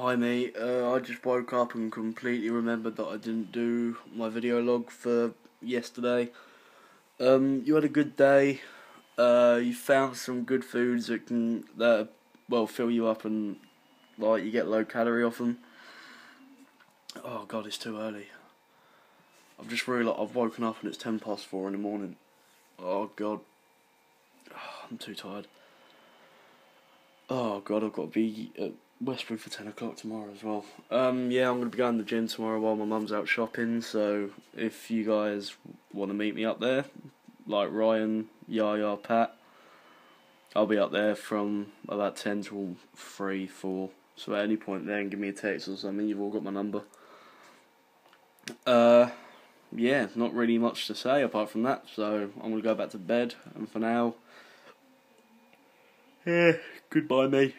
Hi mate, uh, I just woke up and completely remembered that I didn't do my video log for yesterday. Um, you had a good day. Uh, you found some good foods that can that well fill you up and like you get low calorie off them. Oh god, it's too early. I've just realised I've woken up and it's ten past four in the morning. Oh god, oh, I'm too tired. Oh god, I've got to be at Westbury for ten o'clock tomorrow as well. Um, yeah, I'm gonna be going to the gym tomorrow while my mum's out shopping. So if you guys want to meet me up there, like Ryan, Yaya, Pat, I'll be up there from about ten till three, four. So at any point then, give me a text or something. You've all got my number. Uh, yeah, not really much to say apart from that. So I'm gonna go back to bed, and for now, yeah, goodbye, me.